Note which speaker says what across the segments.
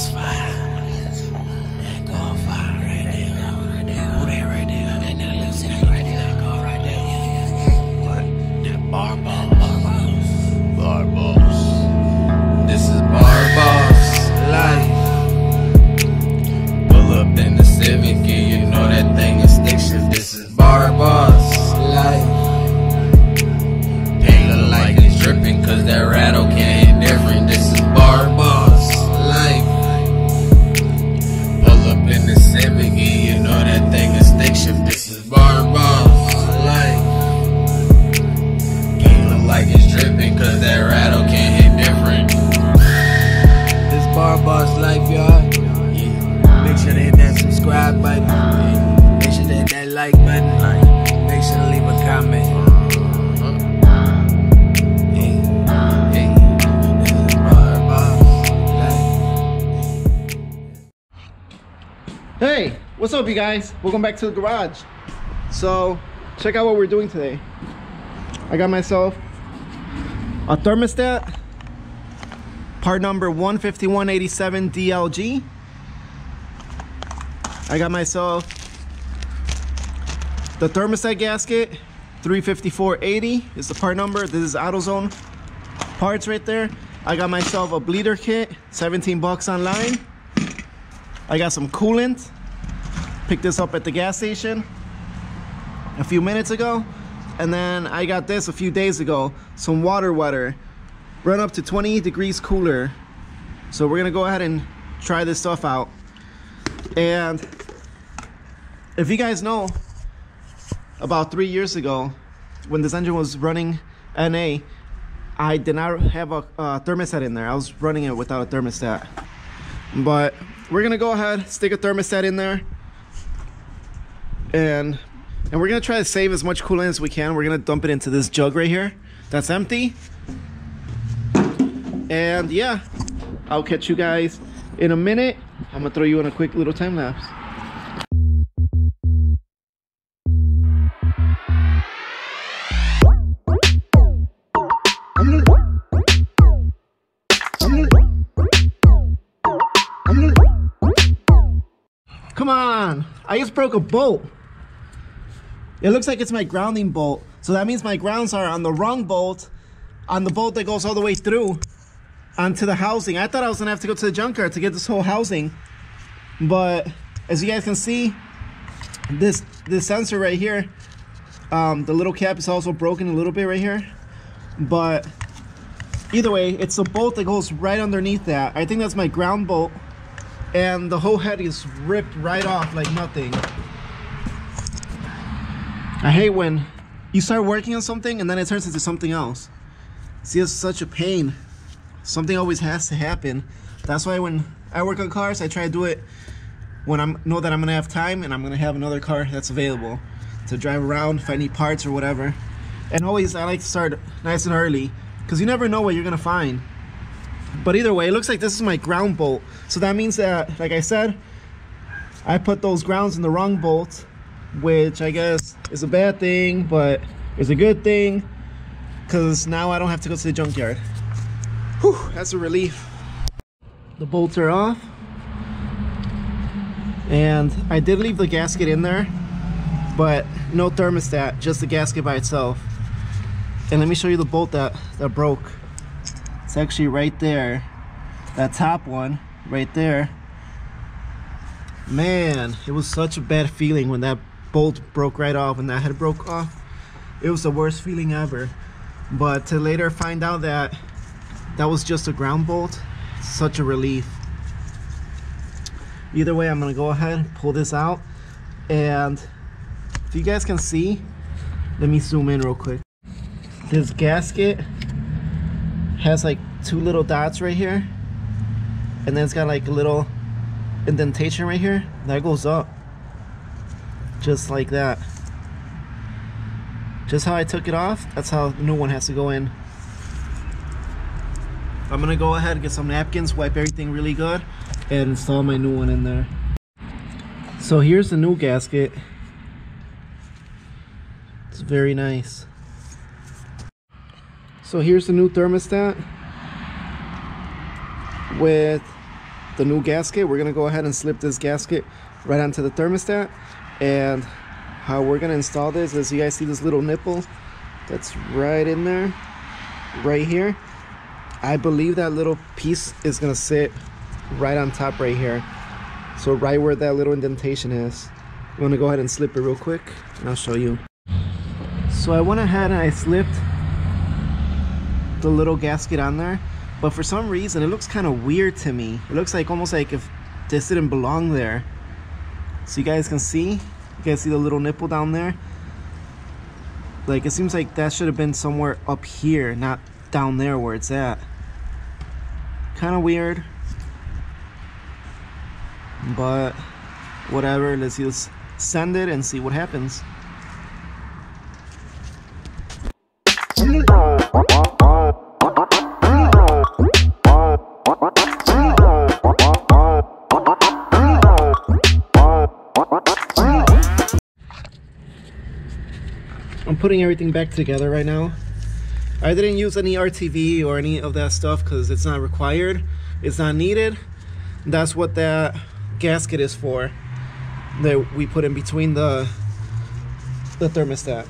Speaker 1: That's fine. That go fine right
Speaker 2: what's up, you guys? Welcome back to the garage. So, check out what we're doing today. I got myself a thermostat, part number 15187 DLG. I got myself the thermostat gasket, 35480 is the part number. This is AutoZone parts right there. I got myself a bleeder kit, 17 bucks online. I got some coolant. Picked this up at the gas station a few minutes ago. And then I got this a few days ago, some water wetter. Run up to 20 degrees cooler. So we're gonna go ahead and try this stuff out. And if you guys know, about three years ago, when this engine was running NA, I did not have a uh, thermostat in there. I was running it without a thermostat. But we're gonna go ahead, stick a thermostat in there, and and we're gonna try to save as much coolant as we can. We're gonna dump it into this jug right here that's empty. And yeah, I'll catch you guys in a minute. I'm gonna throw you in a quick little time lapse. Come on, I just broke a bolt. It looks like it's my grounding bolt. So that means my grounds are on the wrong bolt, on the bolt that goes all the way through onto the housing. I thought I was gonna have to go to the junkyard to get this whole housing. But as you guys can see, this this sensor right here, um, the little cap is also broken a little bit right here. But either way, it's the bolt that goes right underneath that. I think that's my ground bolt. And the whole head is ripped right off like nothing. I hate when you start working on something and then it turns into something else. See, it's such a pain. Something always has to happen. That's why when I work on cars, I try to do it when I know that I'm gonna have time and I'm gonna have another car that's available to drive around if I need parts or whatever. And always, I like to start nice and early because you never know what you're gonna find. But either way, it looks like this is my ground bolt. So that means that, like I said, I put those grounds in the wrong bolt which I guess is a bad thing, but it's a good thing because now I don't have to go to the junkyard. Whew, that's a relief. The bolts are off. And I did leave the gasket in there, but no thermostat, just the gasket by itself. And let me show you the bolt that, that broke. It's actually right there. That top one, right there. Man, it was such a bad feeling when that bolt broke right off and that head broke off. It was the worst feeling ever. But to later find out that that was just a ground bolt such a relief. Either way I'm gonna go ahead pull this out. And if you guys can see let me zoom in real quick. This gasket has like two little dots right here. And then it's got like a little indentation right here that goes up just like that. Just how I took it off that's how the new one has to go in. I'm gonna go ahead and get some napkins wipe everything really good and install my new one in there. So here's the new gasket. It's very nice. So here's the new thermostat. With the new gasket. We're gonna go ahead and slip this gasket right onto the thermostat. And how we're gonna install this is you guys see this little nipple that's right in there, right here. I believe that little piece is gonna sit right on top right here. So right where that little indentation is. I'm gonna go ahead and slip it real quick and I'll show you. So I went ahead and I slipped the little gasket on there, but for some reason it looks kind of weird to me. It looks like almost like if this didn't belong there. So you guys can see, you guys see the little nipple down there? Like it seems like that should have been somewhere up here, not down there where it's at. Kind of weird. But whatever, let's just send it and see what happens. I'm putting everything back together right now. I didn't use any RTV or any of that stuff because it's not required. It's not needed. That's what that gasket is for that we put in between the the thermostat.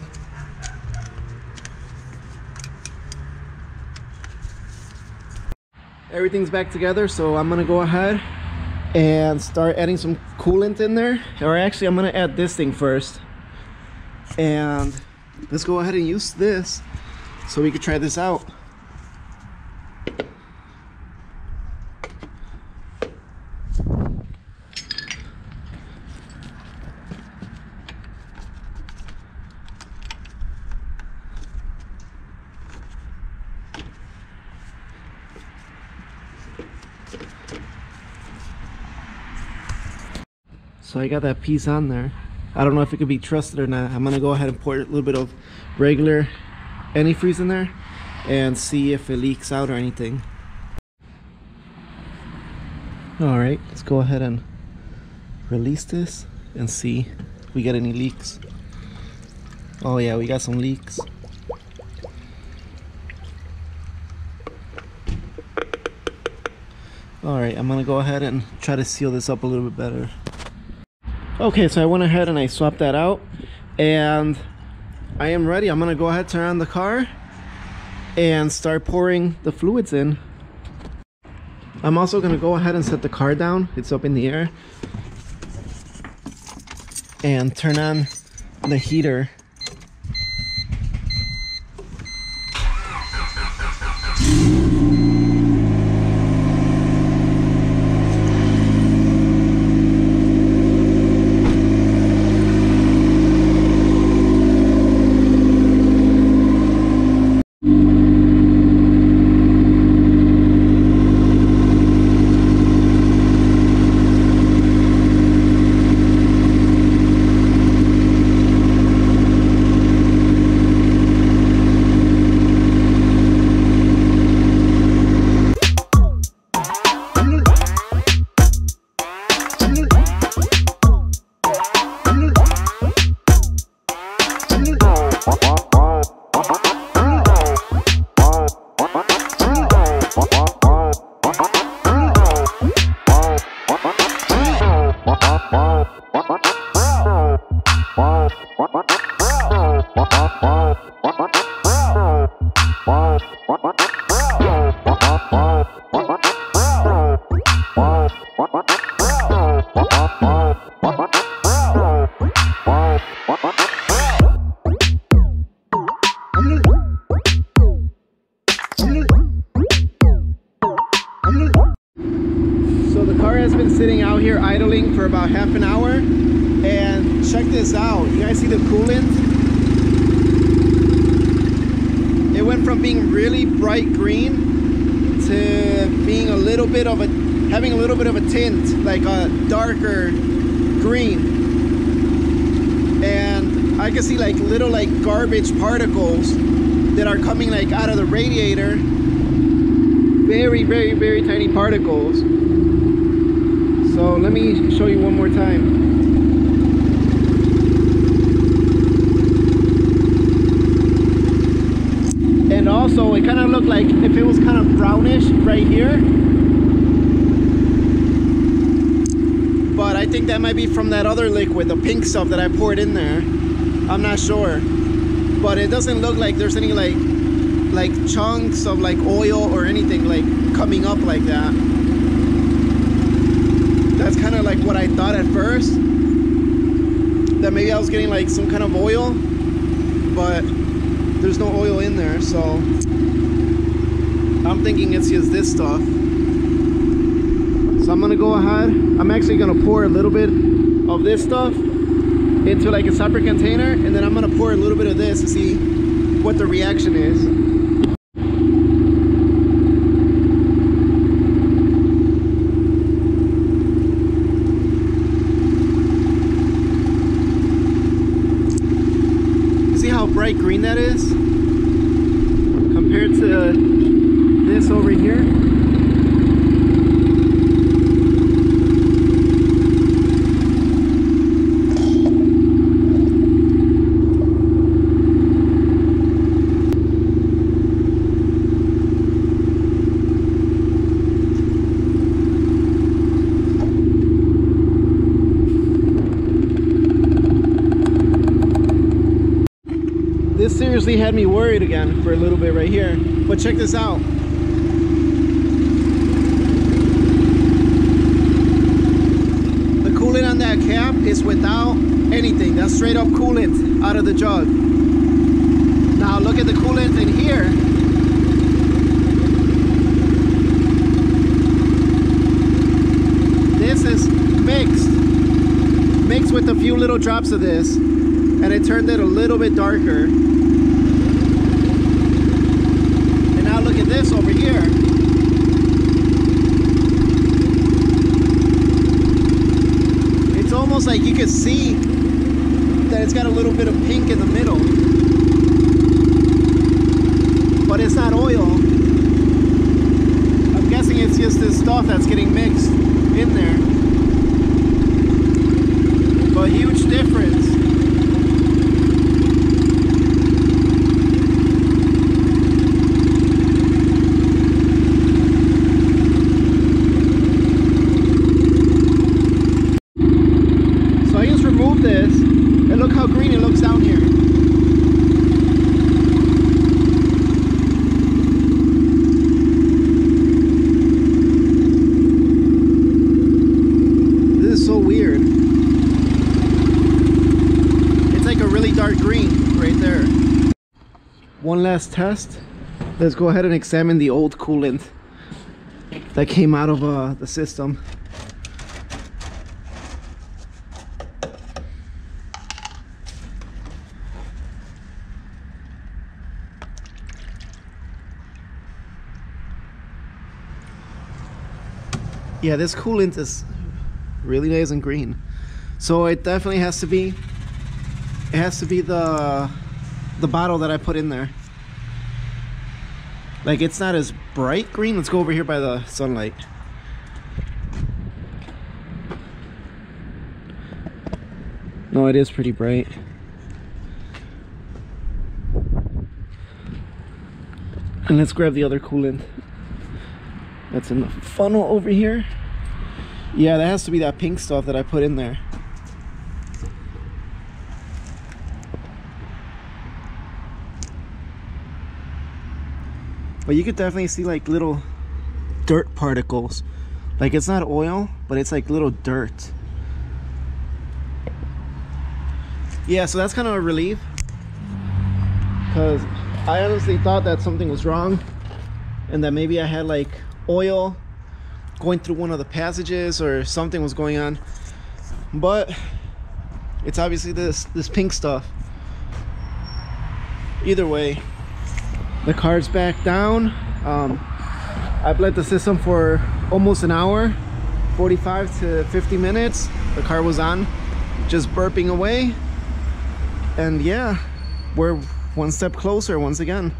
Speaker 2: Everything's back together, so I'm gonna go ahead and start adding some coolant in there. Or actually, I'm gonna add this thing first. And let's go ahead and use this so we can try this out. So I got that piece on there. I don't know if it could be trusted or not. I'm gonna go ahead and pour a little bit of regular antifreeze in there and see if it leaks out or anything. All right, let's go ahead and release this and see if we get any leaks. Oh yeah, we got some leaks. All right, I'm gonna go ahead and try to seal this up a little bit better. Okay, so I went ahead and I swapped that out and I am ready. I'm gonna go ahead, turn on the car and start pouring the fluids in. I'm also gonna go ahead and set the car down. It's up in the air. And turn on the heater. From being really bright green to being a little bit of a, having a little bit of a tint, like a darker green. And I can see like little like garbage particles that are coming like out of the radiator. Very very very tiny particles. So let me show you one more time and also it kind of looked like if it was kind of brownish right here but I think that might be from that other liquid, the pink stuff that I poured in there. I'm not sure. But it doesn't look like there's any like like chunks of like oil or anything like coming up like that. That's kind of like what I thought at first. That maybe I was getting like some kind of oil, but there's no oil in there, so I'm thinking it's just this stuff. So I'm gonna go ahead. I'm actually gonna pour a little bit of this stuff into like a separate container, and then I'm gonna pour a little bit of this to see what the reaction is. See how bright green that is? Compared to this over here? This seriously had me worried again for a little bit right here. But check this out. The coolant on that cap is without anything. That's straight up coolant out of the jug. Now look at the coolant in here. This is mixed. Mixed with a few little drops of this and it turned it a little bit darker. And now look at this over here. It's almost like you can see that it's got a little bit of pink in the middle. But it's not I'm guessing it's just this stuff that's getting mixed in there. But huge difference. So I just removed this and look how green it looks down here. This is so weird. It's like a really dark green right there. One last test. Let's go ahead and examine the old coolant that came out of uh, the system. Yeah, this coolant is really nice and green. So it definitely has to be it has to be the the bottle that I put in there. Like it's not as bright green. Let's go over here by the sunlight. No, it is pretty bright. And let's grab the other coolant that's in the funnel over here. Yeah, that has to be that pink stuff that I put in there. But you could definitely see like little dirt particles. Like it's not oil, but it's like little dirt. Yeah, so that's kind of a relief. Because I honestly thought that something was wrong. And that maybe I had like oil going through one of the passages or something was going on. But it's obviously this this pink stuff. Either way, the car's back down. Um, I bled the system for almost an hour, 45 to 50 minutes. The car was on, just burping away. And yeah, we're one step closer once again.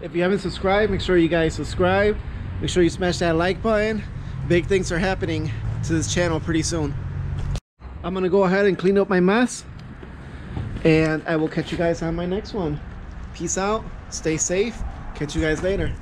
Speaker 2: If you haven't subscribed, make sure you guys subscribe. Make sure you smash that like button. Big things are happening to this channel pretty soon. I'm gonna go ahead and clean up my mess. And I will catch you guys on my next one. Peace out, stay safe, catch you guys later.